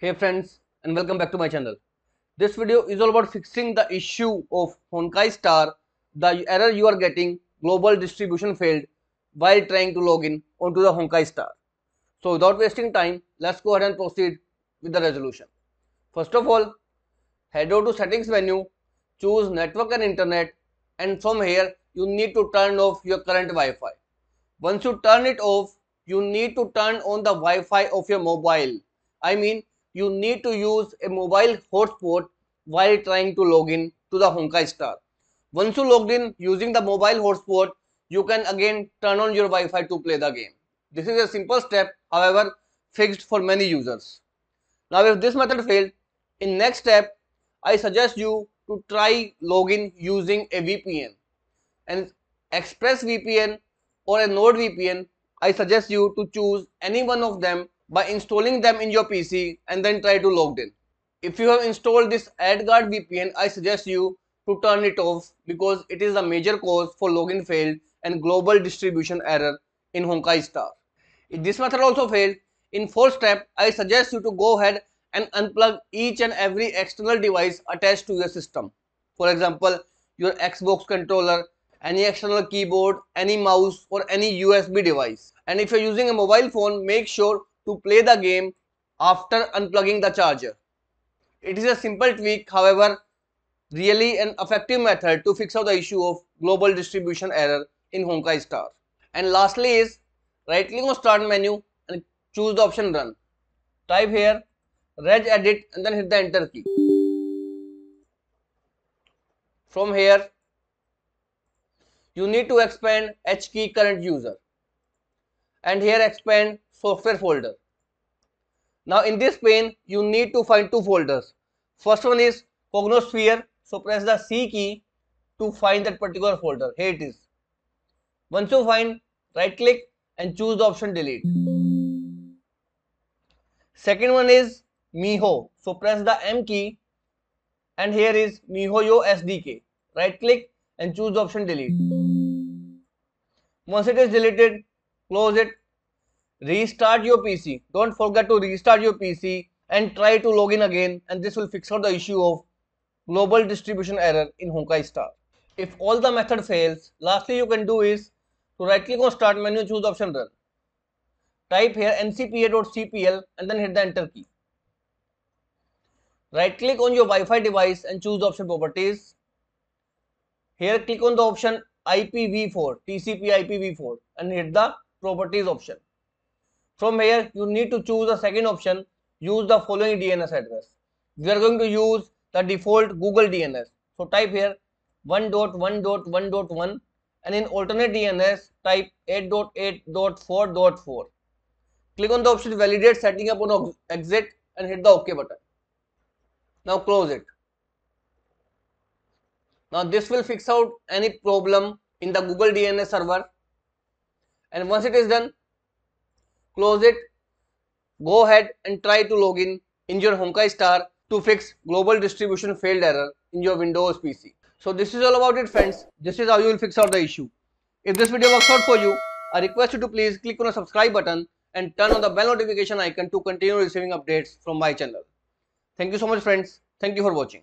Hey friends and welcome back to my channel. This video is all about fixing the issue of Honkai Star, the error you are getting global distribution failed while trying to log in onto the Honkai Star. So without wasting time, let's go ahead and proceed with the resolution. First of all, head over to settings menu, choose network and internet and from here you need to turn off your current Wi-Fi. Once you turn it off, you need to turn on the Wi-Fi of your mobile. I mean you need to use a mobile hotspot while trying to log in to the Honkai Star. Once you logged in using the mobile hotspot, you can again turn on your Wi-Fi to play the game. This is a simple step, however, fixed for many users. Now if this method failed, in next step, I suggest you to try login using a VPN. And ExpressVPN or a NordVPN, I suggest you to choose any one of them by installing them in your PC and then try to log in. If you have installed this AdGuard VPN, I suggest you to turn it off because it is a major cause for login failed and global distribution error in Honkai Star. If this method also failed, in fourth step, I suggest you to go ahead and unplug each and every external device attached to your system. For example, your Xbox controller, any external keyboard, any mouse or any USB device. And if you're using a mobile phone, make sure to play the game after unplugging the charger. It is a simple tweak, however, really an effective method to fix out the issue of global distribution error in Honkai Star. And lastly is right click on start menu and choose the option run. Type here regedit and then hit the enter key. From here you need to expand H key current user and here expand software folder. Now in this pane you need to find two folders. First one is Cognosphere so press the C key to find that particular folder. Here it is. Once you find right click and choose the option delete. Second one is Miho. So press the M key and here is MiHoYo SDK. Right click and choose the option delete. Once it is deleted, close it. Restart your PC. Don't forget to restart your PC and try to log in again and this will fix out the issue of global distribution error in Honkai Star. If all the method fails, lastly you can do is to right click on start menu choose option run. Type here ncpa.cpl and then hit the enter key. Right click on your Wi-Fi device and choose the option properties. Here click on the option IPv4, TCP IPv4 and hit the properties option. From here you need to choose the second option, use the following DNS address. We are going to use the default Google DNS. So type here 1.1.1.1 and in alternate DNS type 8.8.4.4. Click on the option validate setting up on exit and hit the OK button. Now close it. Now this will fix out any problem in the Google DNS server and once it is done close it go ahead and try to log in in your Honkai Star to fix global distribution failed error in your Windows PC. So this is all about it friends. This is how you will fix out the issue. If this video works out for you, I request you to please click on the subscribe button and turn on the bell notification icon to continue receiving updates from my channel. Thank you so much friends. Thank you for watching.